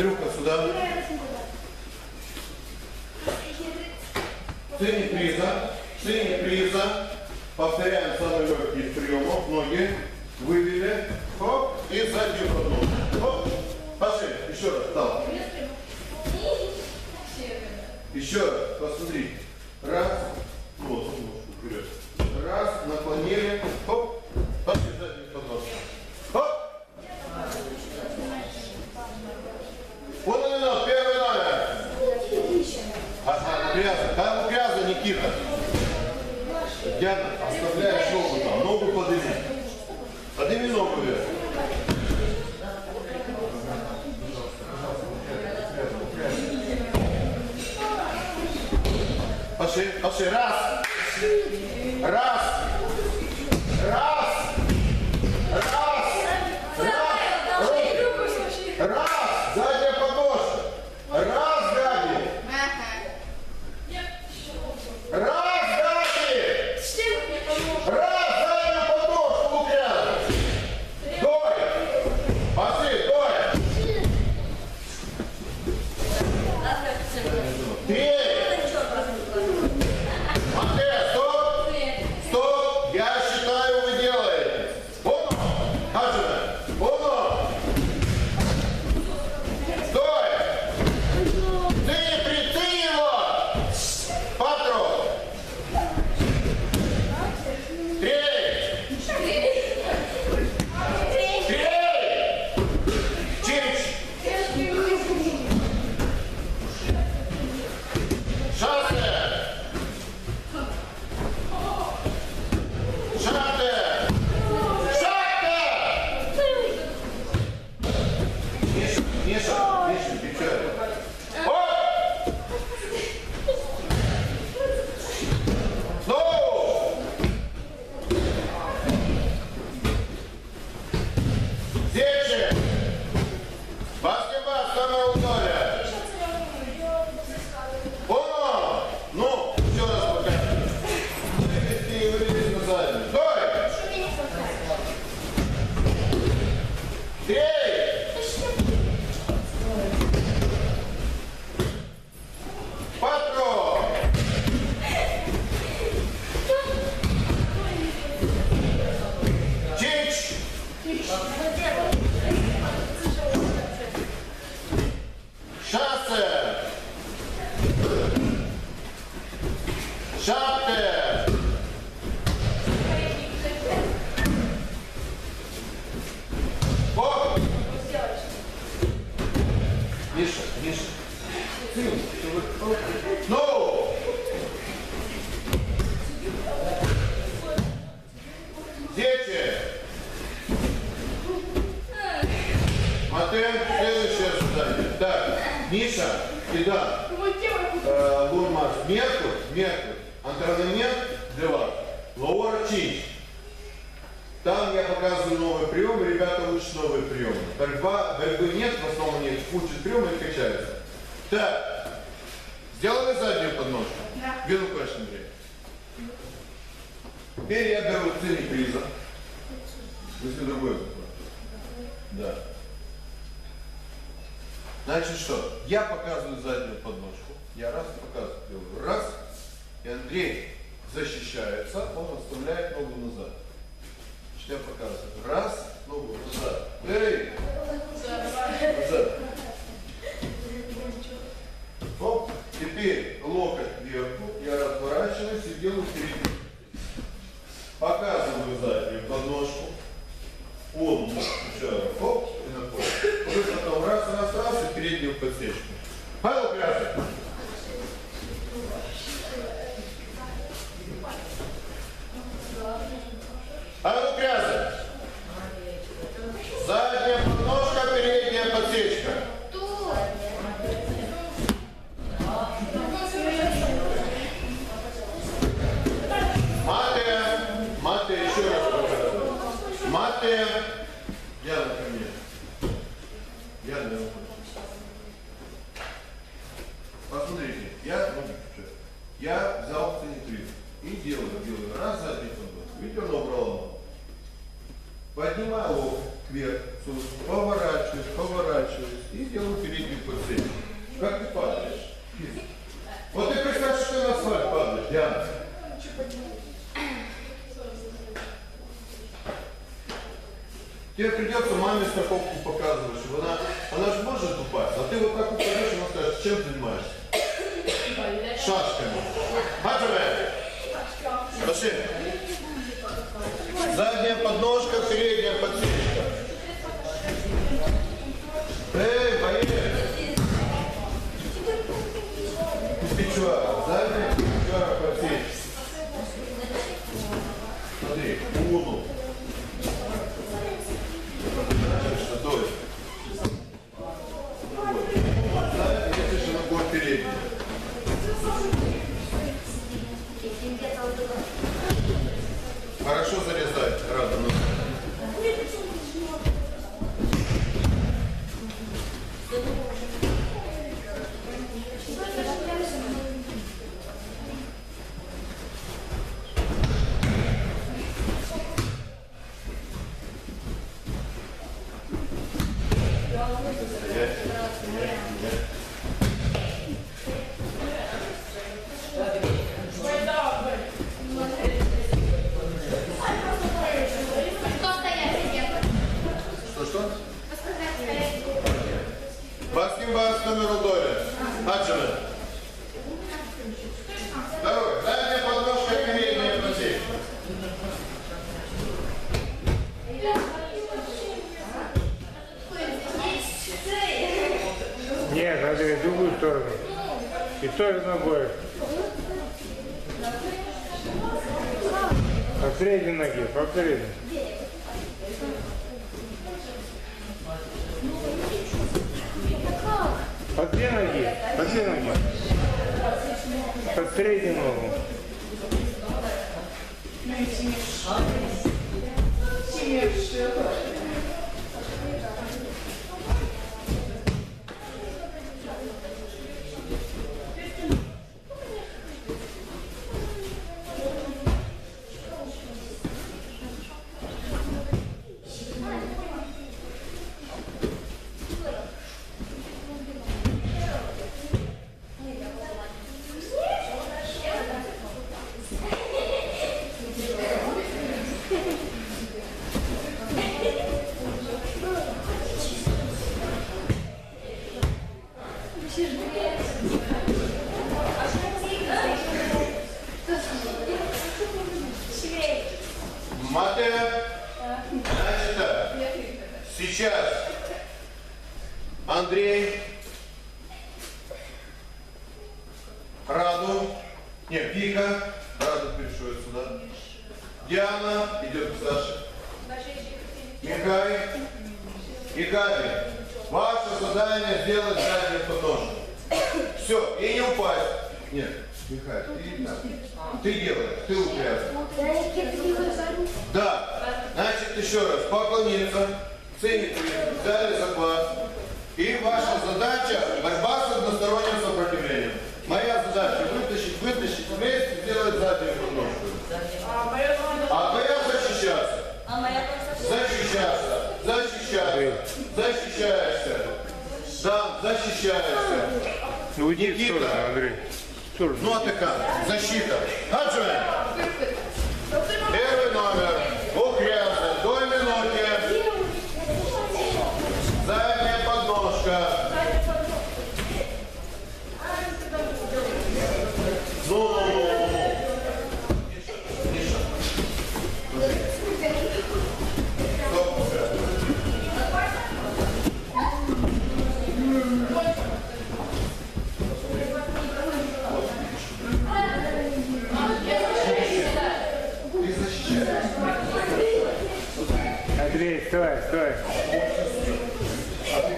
Андрюха, сюда. Сыне приза. Сыне приза. Повторяем самый легкий из приемов. Ноги вывели. Хоп. И сзади подножку. Хоп. Пошли. Еще раз. Встал. Еще раз. Посмотри. Раз. Вот. Раз. Наклонили. Хоп. Никита, Диана, оставляешь ногу там, ногу подними. Подними ногу вверх. Пошли, пошли, раз, раз. Значит что, я показываю заднюю подножку, я раз показываю, раз, и Андрей защищается, он отставляет ногу назад. Значит, я показываю раз, ногу назад. Эй! Назад. Оп, теперь локоть вверху, я разворачиваюсь и делаю впереди. Показываю заднюю подножку. Оба. no passeio. и делаю переднюю подцепь. Как ты падаешь? Вот ты представь, что ты на асфальт падаешь, Диана. Тебе придется маме страховку показывать, чтобы она, она же может упасть, а ты вот так упадешь, она скажет, чем занимаешься? Шашками. Хаджаре! Пошли. Задняя подножка, で今後も средней ноге, по средней. По две ноги, по две ноги. Под среднюю ногу. Мате. Диана идет к Саше. Михай и Габи. Ваше задание сделать заднюю подножку. Все, и не упасть. Нет, Михай, ты, ты делаешь, ты упрямый. Да. Значит, еще раз, поклониться, ценить, взяли заклад. И ваша задача борьба с односторонним сопротивлением. Моя задача вытащить, вытащить вместе, сделать заднюю подножку. А твоя защищаться. Защищаться. Защищаться. Защищаешься. Да, защищаешься. Ну, Уйди в Никита. сторону, Андрей. В сторону. Ну а такая, защита. Хаджи. Андрей, стой, стой. А ты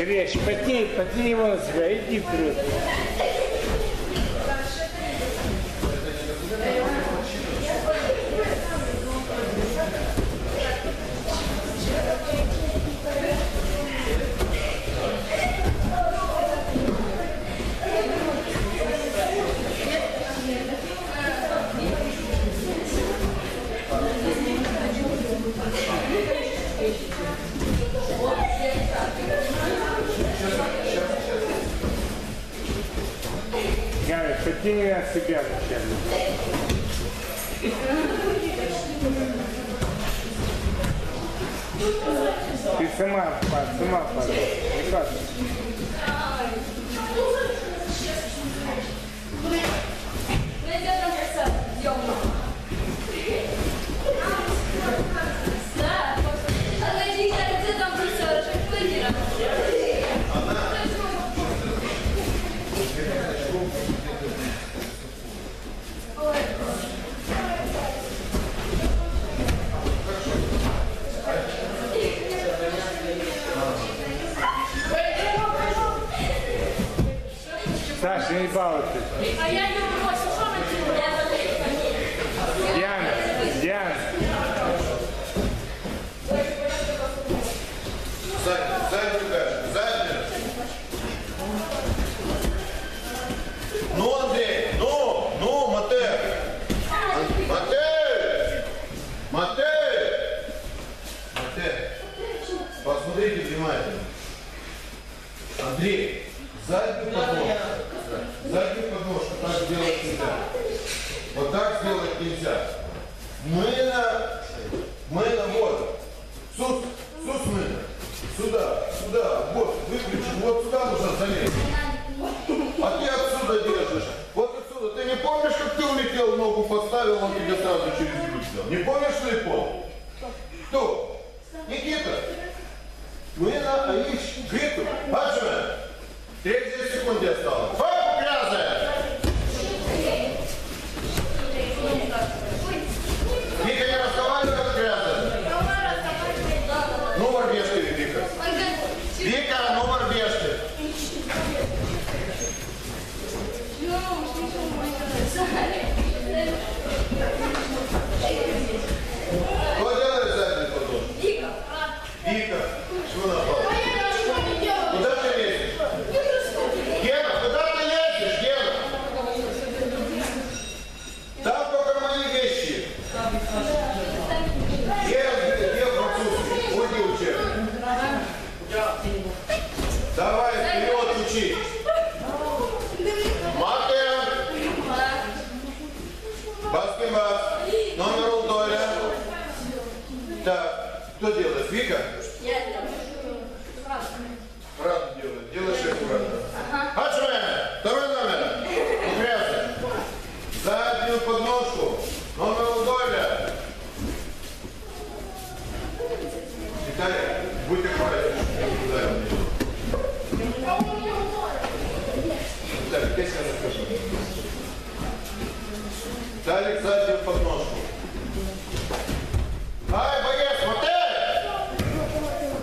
режь, потни, потни его на себя, иди вперед. Посмотри на себя вначале. Ты сама, па- сама падаешь. Не как? Саша, не балуйся. А я не бросил, что вы делаете? Диана, Диана. Заднюю, заднюю дальше, заднюю. Ну, Андрей, ну, ну, Матей. Матей! Матей! Матей, посмотрите внимательно. Андрей, заднюю подножку. Заднюю подножку так делать нельзя. Вот так сделать нельзя. Мы на, мы на вот. Сус, сус мы. Сюда, сюда, вот, выключи, вот сюда нужно залезть. А ты отсюда держишь. Вот отсюда. Ты не помнишь, как ты улетел, ногу поставил, он тебе сразу через грудь взял? Не помнишь, что ли пол? Кто? Никита. Мы на Аиш, Гиту. Бачимо? 30 секунд осталось. Ну, ворбешки, Так, кто делает?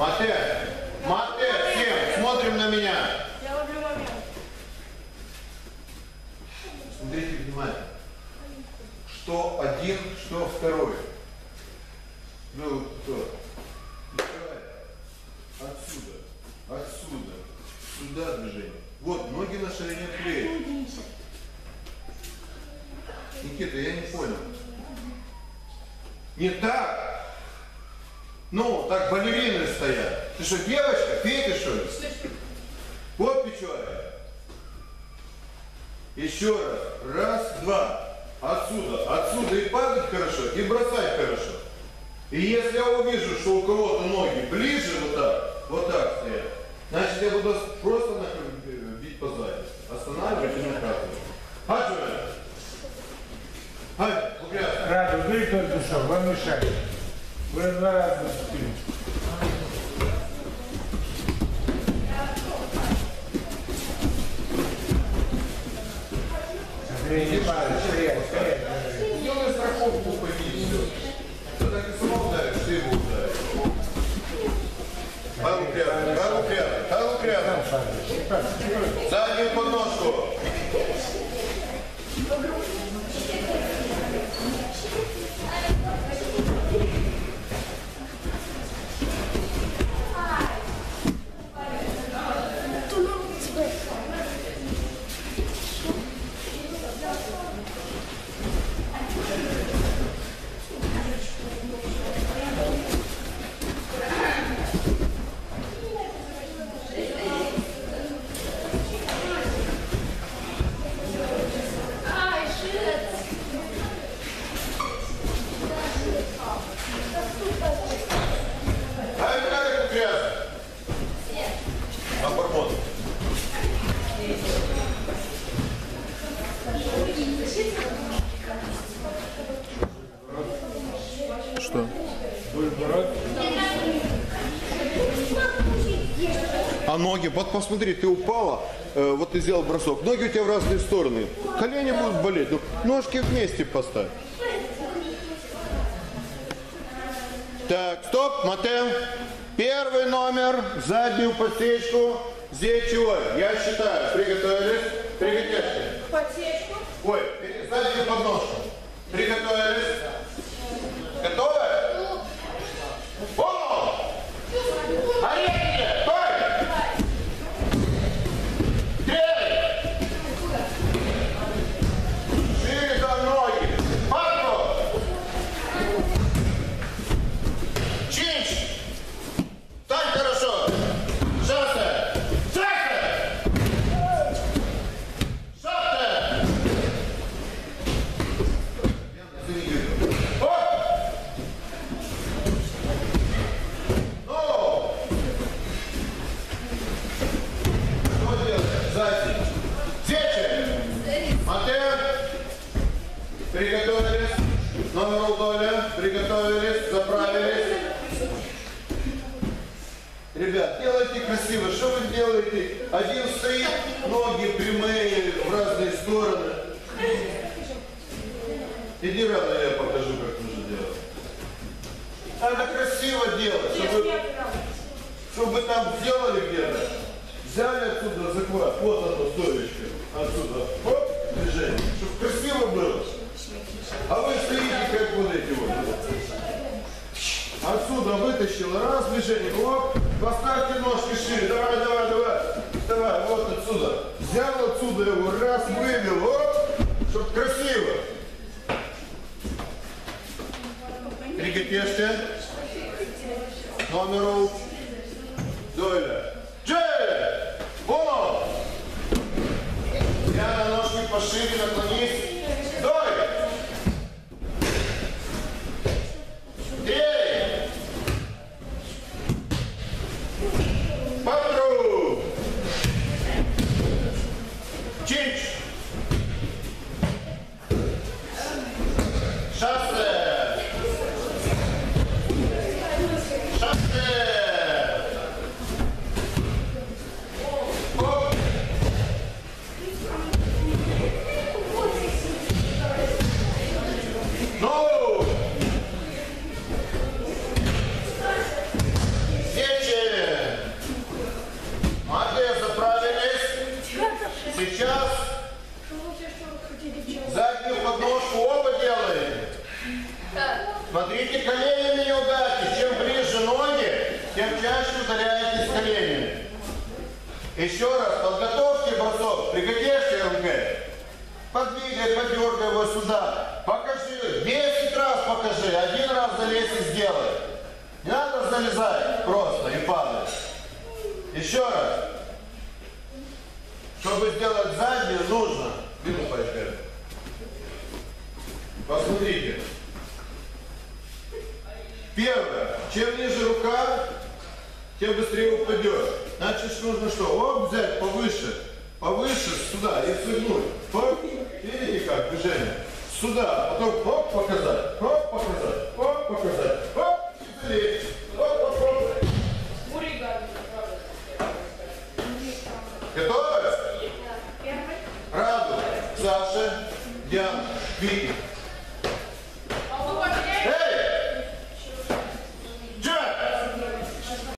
Mateus. Еще раз. Раз, два. Отсюда. Отсюда и падать хорошо, и бросать хорошо. И если я увижу, что у кого-то ноги ближе вот так, вот так стоят, значит я буду просто нахрен бить по заднице. Останавливать и накатывать. Хаджура. Хадж, упрятно. Раду, ты только что, вам мешает. Вы два раза наступили. Скорее, скорее. Сделай страховку, пойди, все. А а а. Заднюю подножку. Посмотри, ты упала, э, вот ты сделал бросок, ноги у тебя в разные стороны, колени будут болеть, ну, ножки вместе поставь. Так, стоп, Матем. Первый номер, заднюю подсечку. Здесь чего? Я считаю. Приготовились? Приготовились. Подсечку. Ой, заднюю подножку. Приготовились? Готовы? Чтобы там сделали где-то. Взяли отсюда захват, вот оно, стоечка. Отсюда, оп, движение. Чтобы красиво было. А вы стоите, как вот эти вот. Отсюда вытащил, раз, движение, оп, поставьте ножки шире, давай, давай, давай, давай, вот отсюда. Взял отсюда его, раз, вывел, оп, чтоб красиво. Приготовьте. Номеру. Доля. Джей! Вон! Я на ножки пошире наклонись. Еще раз, подготовьте бросок. Приготовьте МГ. Подвигай, подергай его сюда. Покажи. 10 раз покажи. Один раз залезь и сделай. Не надо залезать просто и падать. Еще раз. Чтобы сделать заднюю, нужно. Видно, поехали. Посмотрите. Первое. Чем ниже рука, тем быстрее упадешь. Значит, нужно что? Оп, взять повыше. Повыше, сюда и сыгнуть. Оп. Видите как движение? Сюда. Потом оп, показать. Оп, показать.